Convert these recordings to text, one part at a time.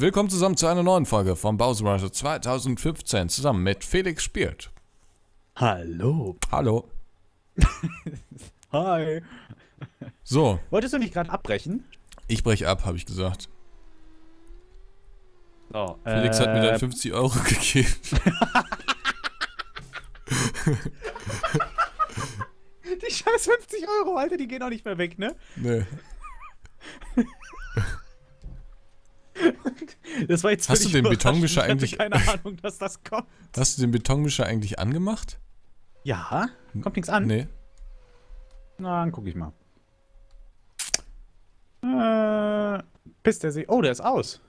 Willkommen zusammen zu einer neuen Folge von Bowser Rush 2015 zusammen mit Felix Spielt. Hallo. Hallo. Hi. So, Wolltest du nicht gerade abbrechen? ich breche ab, habe ich gesagt. So, Felix hat mir dann 50 Euro gegeben. Die scheiß 50 Euro, Alter, die gehen auch nicht mehr weg, ne? Nee. Das war jetzt Hast du den Betonmischer eigentlich- Ich hatte keine Ahnung, dass das kommt. Hast du den Betonmischer eigentlich angemacht? Ja? Kommt nichts an? Nee. Na, dann guck ich mal. Äh, pisst der sich. Oh, der ist aus.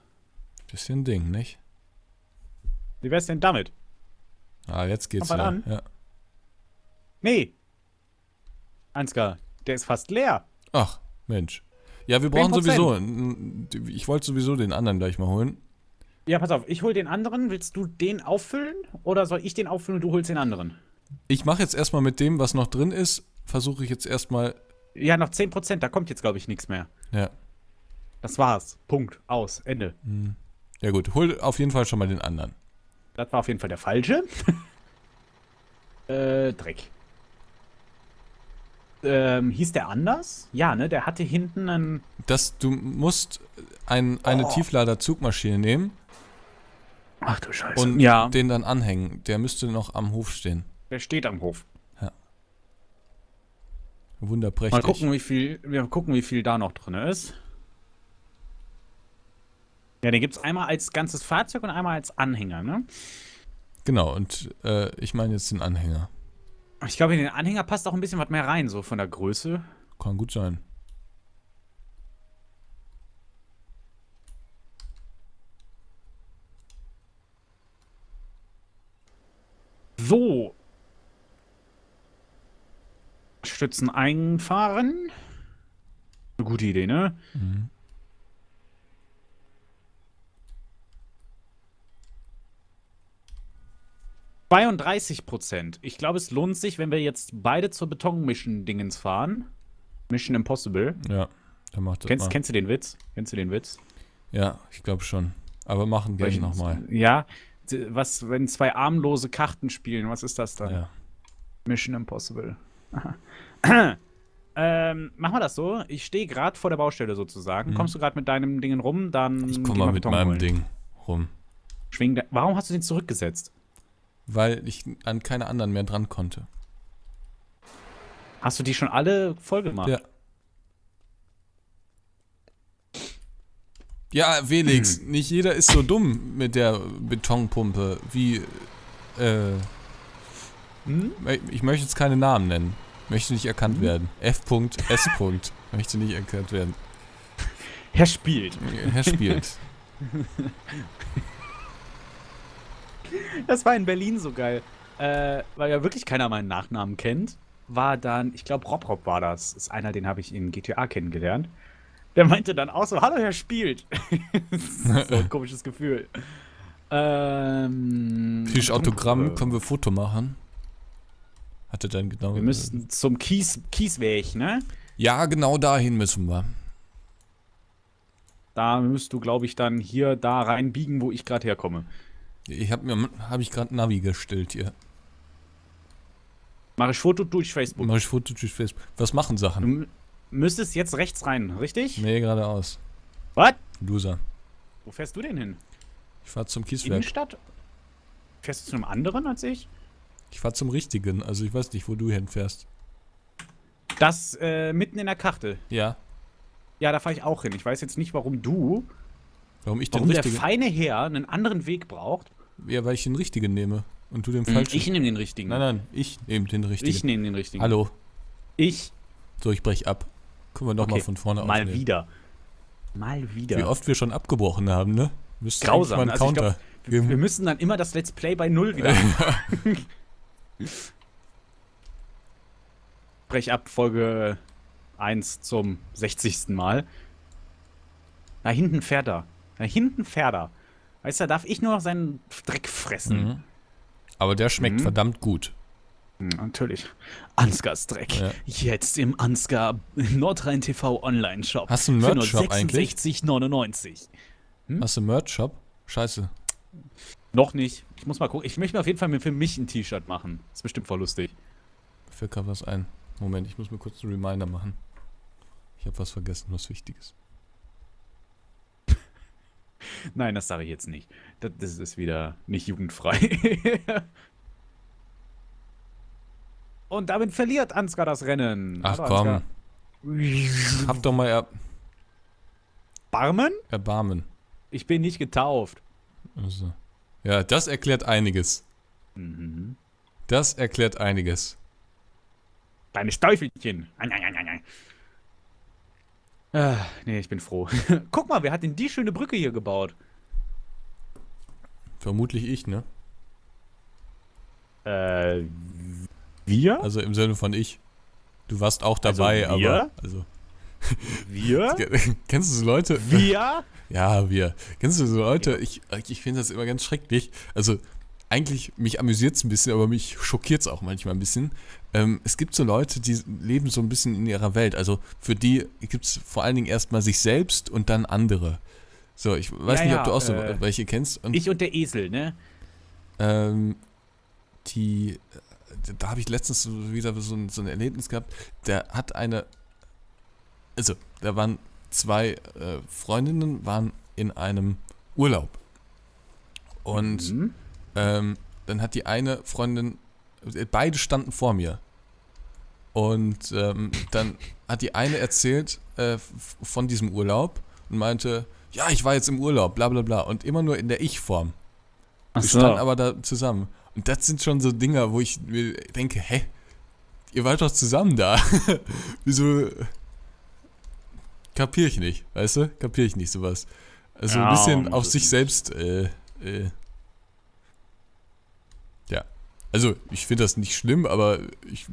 Bisschen Ding, nicht? Wie wär's denn damit? Ah, jetzt geht's mal an. Ja. Nee. Ansgar, der ist fast leer. Ach, Mensch. Ja, wir brauchen 10%. sowieso. Ich wollte sowieso den anderen gleich mal holen. Ja, pass auf, ich hol den anderen. Willst du den auffüllen? Oder soll ich den auffüllen und du holst den anderen? Ich mache jetzt erstmal mit dem, was noch drin ist, versuche ich jetzt erstmal. Ja, noch 10%, da kommt jetzt, glaube ich, nichts mehr. Ja. Das war's. Punkt. Aus. Ende. Ja gut, hol auf jeden Fall schon mal den anderen. Das war auf jeden Fall der falsche. äh, Dreck. Ähm, hieß der anders? Ja, ne? Der hatte hinten einen. Das, du musst ein, eine Oh. Tieflader-Zugmaschine nehmen Ach du Scheiße. und ja, den dann anhängen. Der müsste noch am Hof stehen. der steht am Hof. Wunderprächtig. Mal gucken, wie viel. Wir gucken, wie viel da noch drin ist. Ja, den gibt's einmal als ganzes Fahrzeug und einmal als Anhänger, ne? Genau, und äh, ich meine jetzt den Anhänger. Ich glaube, in den Anhänger passt auch ein bisschen was mehr rein, so von der Größe. Kann gut sein. So. Stützen einfahren. Eine gute Idee, ne? Mhm. 32 Prozent. Ich glaube, es lohnt sich, wenn wir jetzt beide zur Betonmischen-Dingens fahren. Mission Impossible. Ja, dann macht das Kennst, mal. kennst du den Witz? Kennst du den Witz? Ja, ich glaube schon. Aber machen gleich Welchen- nochmal. Ja. Was, wenn zwei armlose Karten spielen, was ist das dann? Ja. Mission Impossible. ähm, machen wir das so. Ich stehe gerade vor der Baustelle sozusagen. Kommst du gerade mit deinem Dingen rum, dann. Ich komme mal mit Beton meinem holen. Ding rum. Schwing Warum hast du den zurückgesetzt? Weil ich an keine anderen mehr dran konnte. Hast du die schon alle voll gemacht? Ja. Ja, Felix, nicht jeder ist so dumm mit der Betonpumpe wie. Äh, Hm? ich möchte jetzt keine Namen nennen. Möchte nicht erkannt Mhm. werden. F. S. möchte nicht erkannt werden. Herr spielt. Herr spielt. Das war in Berlin so geil. Äh, weil ja wirklich keiner meinen Nachnamen kennt. War dann, ich glaube, Rob Rob war das. Ist einer, den habe ich in GTA kennengelernt. Der meinte dann auch so, hallo, Herr spielt. So ein komisches Gefühl. Ähm. Kriegst Autogramm, können wir Foto machen? Hatte dann genau. Wir müssten zum Kies, Kiesweg, ne? Ja, genau dahin müssen wir. Da müsst du, glaube ich, dann hier da reinbiegen, wo ich gerade herkomme. Ich habe mir habe ich gerade Navi gestellt hier. Mache ich Foto durch Facebook. Mach ich Foto durch Facebook. Was machen Du Sachen? m- müsstest jetzt rechts rein, richtig? Nee, geradeaus. Was? Loser. Wo fährst du denn hin? Ich fahr zum Kieswerk. Innenstadt? Fährst du zu einem anderen als ich? Ich fahr zum richtigen. Also ich weiß nicht, wo du hinfährst. Das äh, mitten in der Kachtel. Ja. Ja, da fahre ich auch hin. Ich weiß jetzt nicht, warum du, Warum ich den warum der richtigen? feine Herr einen anderen Weg braucht. Ja, weil ich den richtigen nehme. Und du den Hm, falschen. Ich nehme den richtigen. nein, nein, ich nehme den richtigen. Ich nehme den richtigen. Hallo. Ich So, ich brech ab. Können wir nochmal Okay, von vorne mal aufnehmen. wieder. Mal wieder. Wie oft wir schon abgebrochen haben, ne? Müsste Grausam. mal einen Also ich Counter glaub, wir, müssen dann immer das Let's Play bei Null wieder. Brech ab, Folge 1 zum 60. Mal. Da hinten fährt er. Da hinten fährt er. Weißt du, da darf ich nur noch seinen Dreck fressen. Mhm. Aber der schmeckt Mhm. verdammt gut. Hm, Natürlich. Ansgars Dreck. Ja. Jetzt im Ansgar im Nordrhein TV Online Shop. Hast du einen Für nur Merch-Shop eigentlich? 66,99. Hm? Hast du Merch-Shop? Scheiße. Noch nicht. Ich muss mal gucken. Ich möchte mir auf jeden Fall mir für mich ein T-Shirt machen. Ist bestimmt voll lustig. Fällt gerade was ein. Moment, ich muss mir kurz einen Reminder machen. Ich habe was vergessen, was Wichtiges. Nein, das sage ich jetzt nicht. Das, das ist wieder nicht jugendfrei. Und damit verliert Ansgar das Rennen. Ach Hallo, komm, Ansgar. hab doch mal er Barmen? Erbarmen. Ich bin nicht getauft. Also. Ja, das erklärt einiges. Mhm. Das erklärt einiges. Deine Steufelchen. Ah, nee, ich bin froh. Guck mal, wer hat denn die schöne Brücke hier gebaut? Vermutlich ich, ne? Äh, wir? Also im Sinne von ich. Du warst auch Also dabei, wir? aber. Also. Wir? Kennst du so Leute? Wir? Ja, wir. Kennst du so Leute? Ich, ich finde das immer ganz schrecklich. Also, eigentlich, mich amüsiert es ein bisschen, aber mich schockiert es auch manchmal ein bisschen. Ähm, es gibt so Leute, die leben so ein bisschen in ihrer Welt. Also, für die gibt es vor allen Dingen erstmal sich selbst und dann andere. So, ich weiß Ja, nicht, ob du auch so äh, welche kennst. Und, Ich und der Esel, ne? ähm, die, äh, da habe ich letztens wieder so ein, so ein Erlebnis gehabt. Der hat eine, also, da waren zwei äh, Freundinnen, waren in einem Urlaub. Und Mhm. Ähm, dann hat die eine Freundin, äh, beide standen vor mir. Und ähm, dann hat die eine erzählt äh, von diesem Urlaub und meinte, ja, ich war jetzt im Urlaub, bla bla bla. Und immer nur in der Ich-Form. Wir so. standen aber da zusammen. Und das sind schon so Dinger, wo ich mir denke, hä? Ihr wart doch zusammen da. Wieso? Kapier ich nicht, weißt du? Kapier ich nicht sowas. Also Ja, ein bisschen auf sich selbst, äh, äh. Also, ich finde das nicht schlimm, aber ich,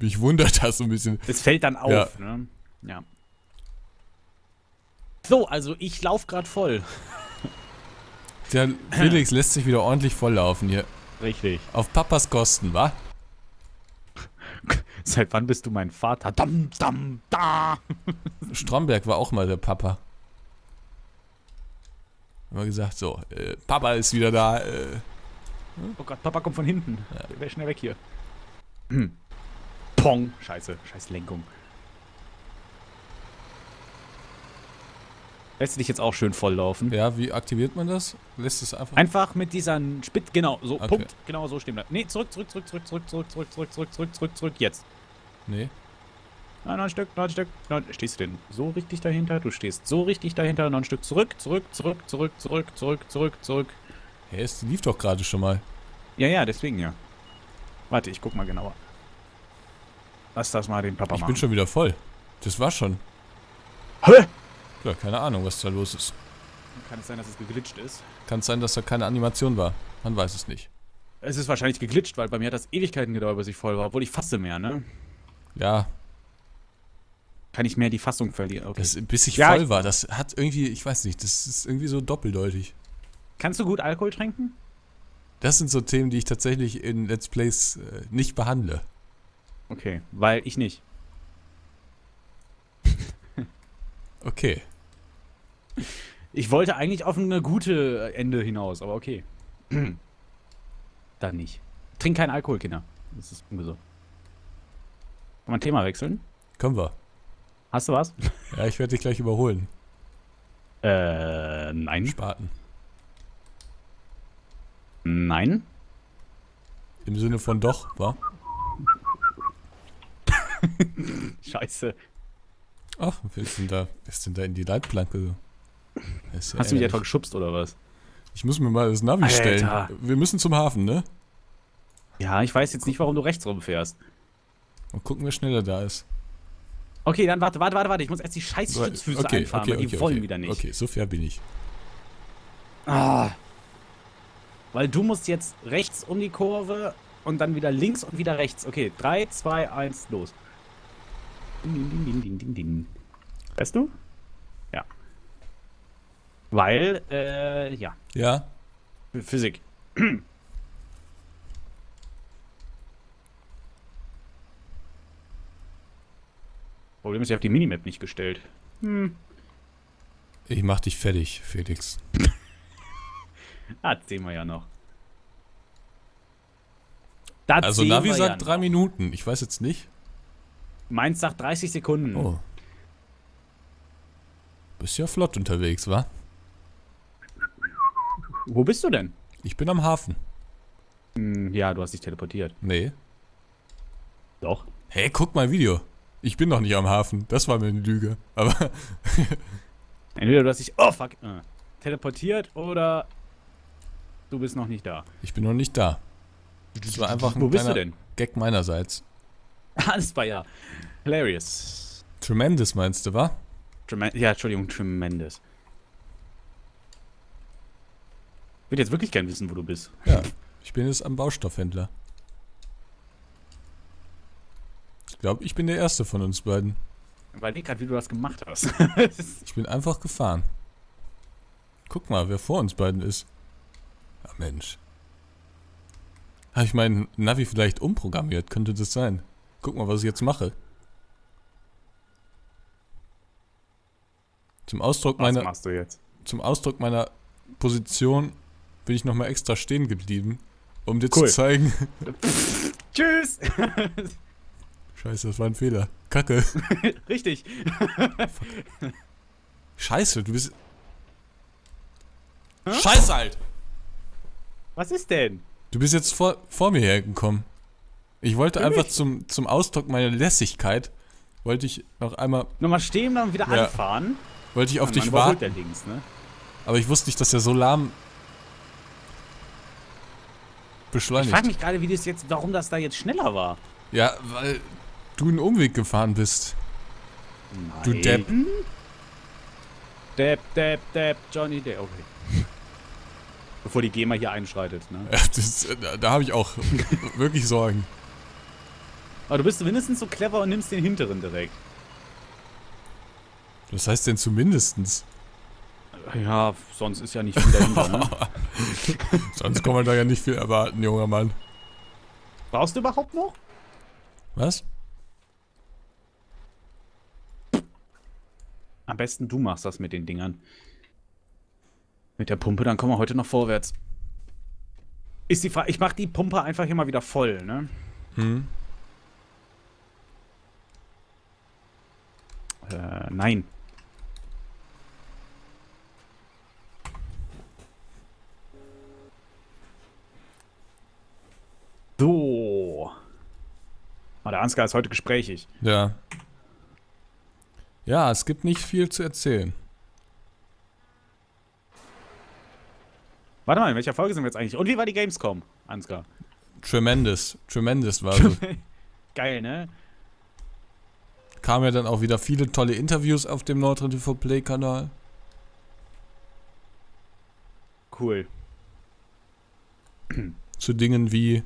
mich wundert das so ein bisschen. Es fällt dann auf, Ja. ne? Ja. So, also ich lauf gerade voll. Der Felix lässt sich wieder ordentlich volllaufen hier. Richtig. Auf Papas Kosten, wa? Seit wann bist du mein Vater? Dam, dam, da. Stromberg war auch mal der Papa. Haben wir gesagt, so, äh, Papa ist wieder da. Äh, Oh Gott, Papa kommt von hinten. Ja. Wäre schnell weg hier. Hm. Pong. Scheiße. Scheiß Lenkung. Lässt du dich jetzt auch schön volllaufen? ja, wie aktiviert man das? Lässt es einfach. Einfach mit dieser Spitz, genau, so, Okay. Punkt, genau so stehen bleiben. Nee, zurück, zurück, zurück, zurück, zurück, zurück, zurück, zurück, zurück, zurück, zurück, zurück, jetzt. nee. Nein, noch ein Stück, noch ein Stück. Noch, stehst du denn so richtig dahinter? Du stehst so richtig dahinter, noch ein Stück zurück, zurück, zurück, zurück, zurück, zurück, zurück, zurück. Hey, es lief doch gerade schon mal. Ja, ja, deswegen ja. Warte, ich guck mal genauer. Lass das mal den Papa Ich machen. bin schon wieder voll. Das war schon. Hä? Ja, keine Ahnung, was da los ist. Kann es sein, dass es geglitscht ist? Kann sein, dass da keine Animation war. Man weiß es nicht. Es ist wahrscheinlich geglitscht, weil bei mir hat das Ewigkeiten gedauert, bis ich voll war. Obwohl ich fasse mehr, ne? Ja, Kann ich mehr die Fassung verlieren. Okay. das, bis ich Ja, voll ich- war, das hat irgendwie, ich weiß nicht, das ist irgendwie so doppeldeutig. Kannst du gut Alkohol trinken? Das sind so Themen, die ich tatsächlich in Let's Plays äh, nicht behandle. Okay, weil ich nicht. Okay. Ich wollte eigentlich auf eine gute Ende hinaus, aber okay. Dann nicht. Trink keinen Alkohol, Kinder. Das ist ungesund. Kann man Thema wechseln? Können wir. Hast du was? Ja, ich werde dich gleich überholen. Äh, nein. Spaten. Nein. Im Sinne von doch, wa? Scheiße. Ach, wer ist denn da, wer ist denn da in die Leitplanke? ja Hast du mich etwa geschubst oder was? Ich muss mir mal das Navi Alter. stellen. Wir müssen zum Hafen, ne? Ja, ich weiß jetzt nicht, warum du rechts rumfährst. Mal gucken, wer schneller da ist. Okay, dann warte, warte, warte, warte. Ich muss erst die scheiß Stützfüße einfahren, weil die wollen wieder nicht. Okay, so fair bin ich. Ah. Weil du musst jetzt rechts um die Kurve und dann wieder links und wieder rechts. Okay, 3, 2, 1, los. Ding, ding, ding, ding, ding, ding. Weißt du? Ja. Weil, äh, ja. Ja, Physik. Problem ist, ich habe die Minimap nicht gestellt. Hm. Ich mach dich fertig, Felix. Das sehen wir ja noch. Das Also Navi sagt ja drei noch. Minuten. Ich weiß jetzt nicht. Meins sagt 30 Sekunden. Oh. Bist ja flott unterwegs, wa? Wo bist du denn? Ich bin am Hafen. Hm, ja, du hast dich teleportiert. Nee. Doch. Hey, guck mal Video. Ich bin noch nicht am Hafen. Das war mir eine Lüge. Aber Entweder du hast dich, oh fuck, äh, teleportiert oder du bist noch nicht da. ich bin noch nicht da. Das war einfach ein Wo bist du denn? Gag meinerseits. Alles war ja hilarious. Tremendous meinst du, wa? Tremen ja, Entschuldigung, tremendous. Ich würde jetzt wirklich gern wissen, wo du bist. Ja. Ich bin jetzt am Baustoffhändler. Ich glaube, ich bin der Erste von uns beiden. Weil ich gerade, wie du das gemacht hast. Ich bin einfach gefahren. Guck mal, wer vor uns beiden ist. Ja, Mensch. Habe ich meinen Navi vielleicht umprogrammiert? Könnte das sein? Guck mal, was ich jetzt mache. Zum Ausdruck Was meiner, machst du jetzt? zum Ausdruck meiner Position bin ich nochmal extra stehen geblieben, um dir Cool. zu zeigen. Tschüss! Scheiße, das war ein Fehler. Kacke. Richtig. Scheiße, du bist. Scheiße halt! Was ist denn? Du bist jetzt vor, vor mir hergekommen. Ich wollte Für einfach zum, zum Ausdruck meiner Lässigkeit, wollte ich noch einmal, Nochmal stehen, dann wieder Ja. anfahren. wollte ich auf Und dich warten, links, ne? aber ich wusste nicht, dass er so lahm Ich beschleunigt. frage mich gerade, wie das jetzt, warum das da jetzt schneller war. ja, weil du einen Umweg gefahren bist. Du Nein. Depp. Depp, Depp, Depp, Johnny Depp. Okay. Bevor die GEMA hier einschreitet, ne? Ja, Das, da da habe ich auch wirklich Sorgen. Aber du bist mindestens so clever und nimmst den hinteren direkt. Was heißt denn zumindestens? Ja, sonst ist ja nicht viel dahinter, ne? Sonst kann man da ja nicht viel erwarten, junger Mann. Brauchst du überhaupt noch? Was? Am besten du machst das mit den Dingern. Mit der Pumpe, dann kommen wir heute noch vorwärts. Ist die Frage, ich mach die Pumpe einfach immer wieder voll, ne? Hm? Äh, nein. So. Ah, der Ansgar ist heute gesprächig. Ja. Ja, es gibt nicht viel zu erzählen. Warte mal, in welcher Folge sind wir jetzt eigentlich? Und wie war die Gamescom, Ansgar? Tremendous. Tremendous war so. Geil, ne? Kamen ja dann auch wieder viele tolle Interviews auf dem Nordrhein TV Play Kanal. Cool. Zu Dingen wie.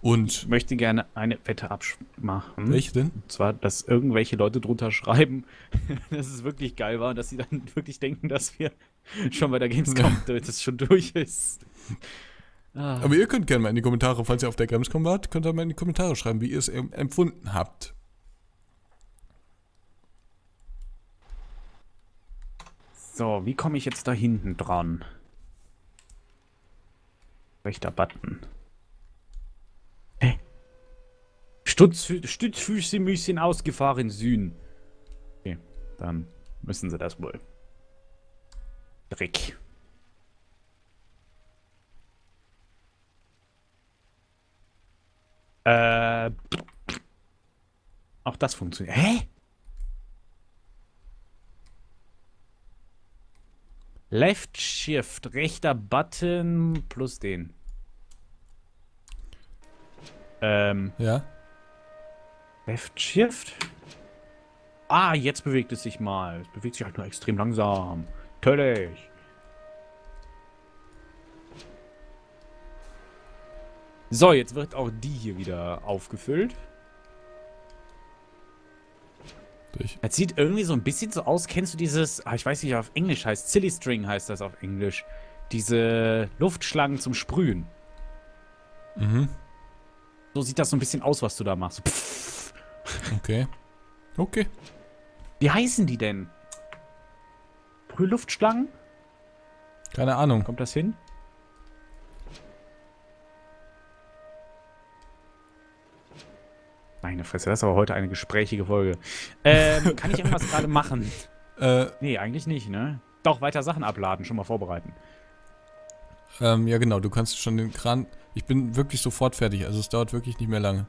Und. Ich möchte gerne eine Wette abmachen. Welche denn? Und zwar, dass irgendwelche Leute drunter schreiben, dass es wirklich geil war und dass sie dann wirklich denken, dass wir schon bei der Gamescom, damit es schon durch ist. Ah. Aber ihr könnt gerne mal in die Kommentare, falls ihr auf der Gamescom wart, könnt ihr mal in die Kommentare schreiben, wie ihr es em- empfunden habt. So, wie komme ich jetzt da hinten dran? Rechter Button. Hä? Stützfü Stützfüße müssen ausgefahren Süden. Okay, dann müssen sie das wohl. Dreck. Äh. Auch das funktioniert. Hä? Left Shift, rechter Button plus den. Ähm, Ja? Left Shift? Ah, jetzt bewegt es sich mal. Es bewegt sich halt nur extrem langsam. Natürlich. So, jetzt wird auch die hier wieder aufgefüllt. Durch. Es sieht irgendwie so ein bisschen so aus. Kennst du dieses, ah, ich weiß nicht, auf Englisch heißt, Silly String heißt das auf Englisch. Diese Luftschlangen zum Sprühen. Mhm. So sieht das so ein bisschen aus, was du da machst. Pff. Okay. Okay. Wie heißen die denn? Sprühluftschlangen? Keine Ahnung. Kommt das hin? Meine Fresse, das ist aber heute eine gesprächige Folge. Ähm, kann ich irgendwas gerade machen? Äh, Nee, eigentlich nicht, ne? Doch, weiter Sachen abladen, schon mal vorbereiten. ähm, ja genau, du kannst schon den Kran... Ich bin wirklich sofort fertig, also es dauert wirklich nicht mehr lange.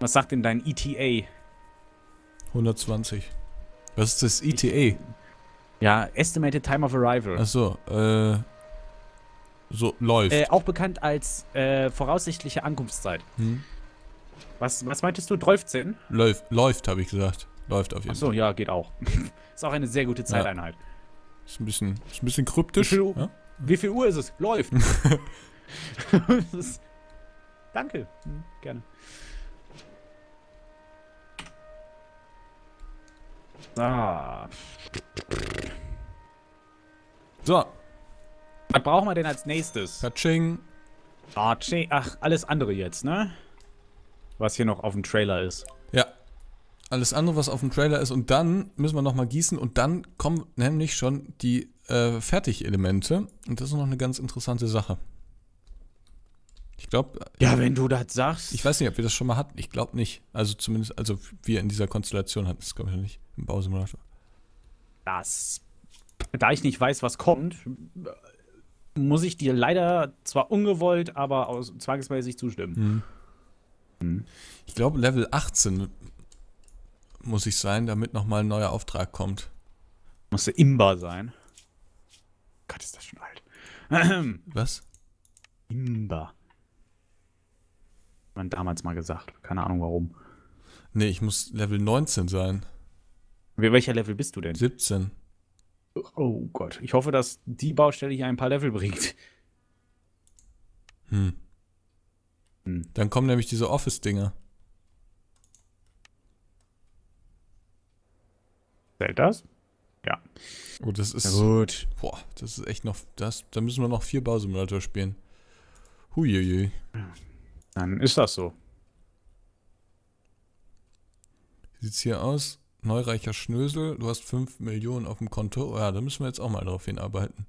Was sagt denn dein ETA? 120. Was ist das ETA? Ja, Estimated Time of Arrival. Achso, äh... So, läuft. Äh, auch bekannt als äh, voraussichtliche Ankunftszeit. Hm? Was, was meintest du? 12? Läuft, läuft, habe ich gesagt. Läuft auf jeden Fall. Achso, ja, geht auch. ist auch eine sehr gute Zeiteinheit. Ist ein bisschen, ist ein bisschen kryptisch. Wie viel- Ja? Wie viel Uhr ist es? Läuft. Ist- Danke. Hm, gerne. Ah. So, Was brauchen wir denn als nächstes? Katsching. Ah, tschä- Ach, alles andere jetzt, ne? Was hier noch auf dem Trailer ist. Ja. Alles andere, was auf dem Trailer ist. Und dann müssen wir nochmal gießen. Und dann kommen nämlich schon die äh, Fertigelemente. Und das ist noch eine ganz interessante Sache. Ich glaube, Ja, wenn du das sagst. ich weiß nicht, ob wir das schon mal hatten. Ich glaube nicht. Also zumindest, also wir in dieser Konstellation hatten es, glaube ich, noch nicht. Im Bausimulator. das. Da ich nicht weiß, was kommt, muss ich dir leider zwar ungewollt, aber aus zwangsmäßig zustimmen. Ich glaube, Level 18 muss ich sein, damit nochmal ein neuer Auftrag kommt. Musste Imba sein. Gott, ist das schon alt. Was? Imba. Man damals mal gesagt. Keine Ahnung warum. Nee, ich muss Level 19 sein. Welcher Level bist du denn? 17. Oh Gott. Ich hoffe, dass die Baustelle hier ein paar Level bringt. Hm. Hm. Dann kommen nämlich diese Office-Dinger. Zählt das? Ja. Oh, das ist. gut. Boah, das ist echt noch. Das, da müssen wir noch vier Bausimulator spielen. Huiuiui. Dann ist das so. Wie sieht's hier aus? Neureicher Schnösel, du hast 5 Millionen auf dem Konto. Oh ja, da müssen wir jetzt auch mal drauf hinarbeiten.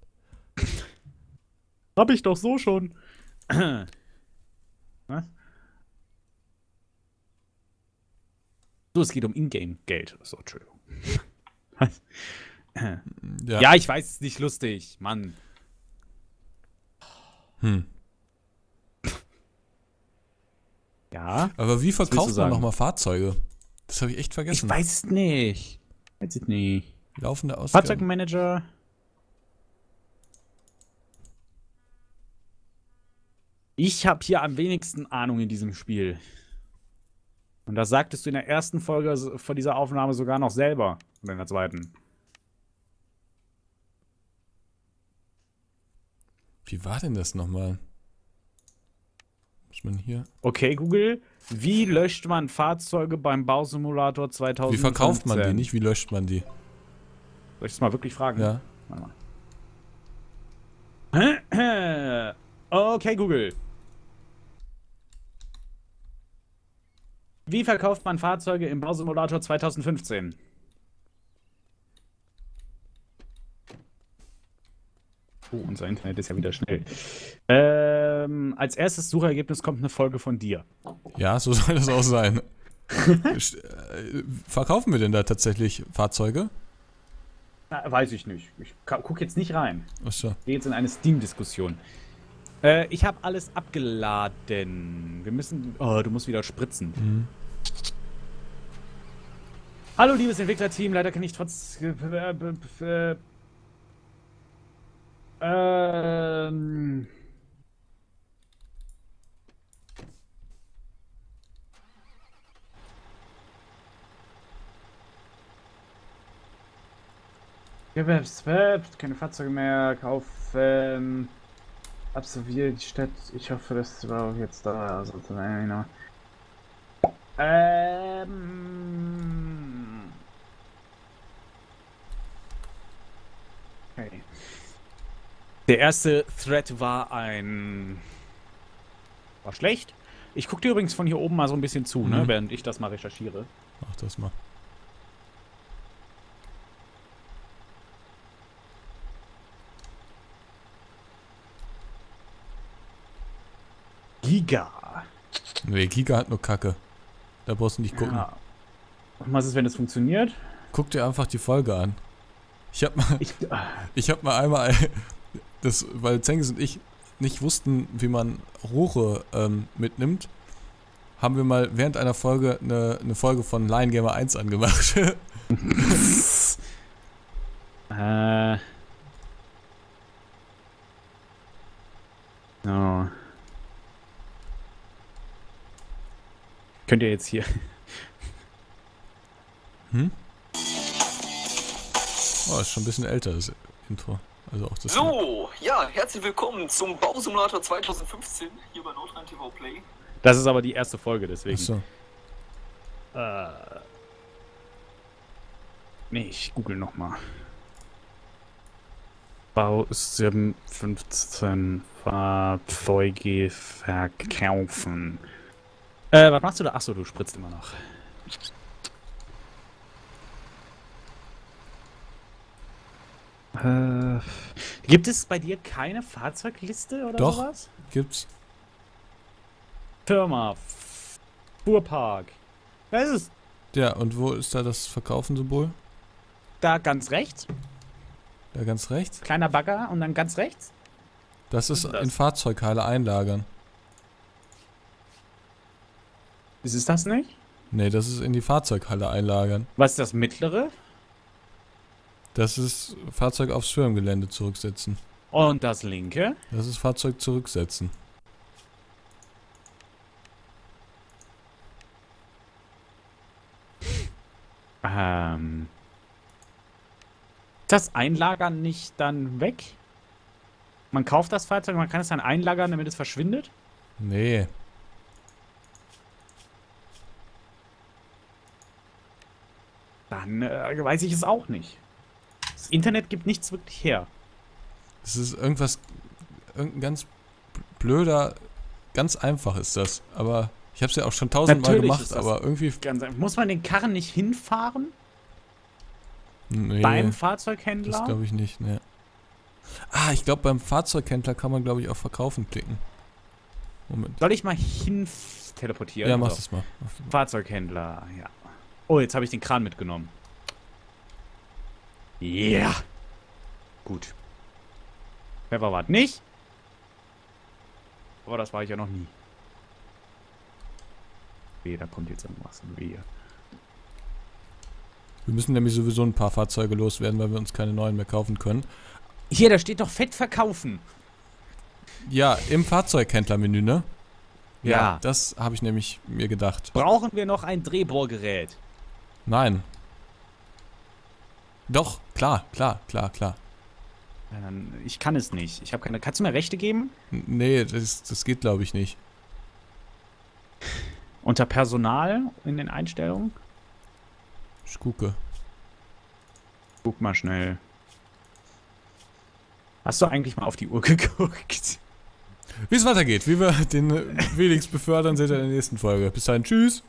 Hab ich doch so schon. Was? So, es geht um Ingame-Geld. So, Entschuldigung. Was? Ja. Ja, ich weiß, es ist nicht lustig. Mann. Hm. Ja? Aber wie verkauft man nochmal Fahrzeuge? Das habe ich echt Ich vergessen. weiß es nicht. Weiß es nicht. Laufende Ausgaben. Fahrzeugmanager. Ich habe hier am wenigsten Ahnung in diesem Spiel. Und das sagtest du in der ersten Folge von dieser Aufnahme sogar noch selber. Und in der zweiten. Wie war denn das nochmal? Muss man hier. Okay, Google. Wie löscht man Fahrzeuge beim Bausimulator 2015? Wie verkauft man die, nicht wie löscht man die? Soll ich das mal wirklich fragen? Ja. Warte mal. Okay, Google. Wie verkauft man Fahrzeuge im Bausimulator 2015? Oh, unser Internet ist ja wieder schnell. Ähm, als erstes Suchergebnis kommt eine Folge von dir. Ja, so soll das auch sein. Äh, Verkaufen wir denn da tatsächlich Fahrzeuge? Na, weiß ich nicht. Ich ka- guck jetzt nicht rein. Achso. Ich gehe jetzt in eine Steam-Diskussion. Äh, ich habe alles abgeladen. Wir müssen. Oh, du musst wieder spritzen. Mhm. Hallo, liebes Entwicklerteam. Leider kann ich trotz. Äh, äh, äh, ähm. Webs, keine Fahrzeuge mehr kaufen. Absolviere die Stadt. Ich hoffe, das war auch jetzt da. Also, nein, nein. Ähm. Okay. Der erste Thread war ein... War schlecht. Ich gucke dir übrigens von hier oben mal so ein bisschen zu, ne, mhm. ne, während ich das mal recherchiere. Mach das mal. Giga. Nee, Giga hat nur Kacke. Da brauchst du nicht gucken. Ja. Und was ist, wenn das funktioniert? Guck dir einfach die Folge an. Ich hab mal, ich, ah. ich hab mal einmal das, weil Zengis und ich nicht wussten, wie man Rohre ähm, mitnimmt, haben wir mal während einer Folge eine, eine Folge von Lion Gamer 1 angemacht. äh. Oh. Könnt ihr jetzt hier. Hm? Oh, ist schon ein bisschen älter, das Intro. Also auch das. So, ja, herzlich willkommen zum Bausimulator 2015 hier bei Nordrhein TV Play. Das ist aber die erste Folge, deswegen. Achso. Äh. Nee, ich google nochmal. Bau 715 Fahrzeuge verkaufen. Äh, was machst du da? Achso, du spritzt immer noch. Äh, gibt es bei dir keine Fahrzeugliste oder Doch. sowas? Gibt's. Firma. Fuhrpark. Da ist es. Ja, und wo ist da das Verkaufen-Symbol? Da ganz rechts. Da ganz rechts? Kleiner Bagger und dann ganz rechts. Das ist das? in Fahrzeughalle einlagern. Ist es das nicht? Nee, das ist in die Fahrzeughalle einlagern. Was ist das mittlere? Das ist Fahrzeug aufs Firmengelände zurücksetzen. Und das linke? Das ist Fahrzeug zurücksetzen. Ähm. Das Einlagern nicht dann weg? Man kauft das Fahrzeug, man kann es dann einlagern, damit es verschwindet? Nee. Dann äh, weiß ich es auch nicht. Das Internet gibt nichts wirklich her. Es ist irgendwas. Irgendein ganz blöder. Ganz einfach ist das. Aber ich habe es ja auch schon tausendmal Natürlich gemacht, ist das aber irgendwie. Ganz. Muss man den Karren nicht hinfahren? Nee, Beim das Fahrzeughändler? glaube ich nicht, ne. Ah, ich glaube, beim Fahrzeughändler kann man, glaube ich, auf Verkaufen klicken. Moment. Soll ich mal hin teleportieren? Ja, mach Oder? das mal. Fahrzeughändler, ja. Oh, jetzt habe ich den Kran mitgenommen. Ja. Yeah. Gut. Clever war nicht. Aber das war ich ja noch nie. Weh, da kommt jetzt irgendwas. Wehe. Wir müssen nämlich sowieso ein paar Fahrzeuge loswerden, weil wir uns keine neuen mehr kaufen können. Hier, da steht doch Fett verkaufen. Ja, im Fahrzeughändlermenü, ne? Ja. Das habe ich nämlich mir gedacht. Brauchen wir noch ein Drehbohrgerät? Nein. Doch, klar, klar, klar, klar. Dann, ich kann es nicht. Ich habe keine. Kannst du mir Rechte geben? Nee, das, das geht, glaube ich, nicht. Unter Personal in den Einstellungen? Ich gucke. Guck mal schnell. Hast du eigentlich mal auf die Uhr geguckt? Wie es weitergeht, wie wir den äh, Felix befördern, seht ihr in der nächsten Folge. Bis dahin, tschüss.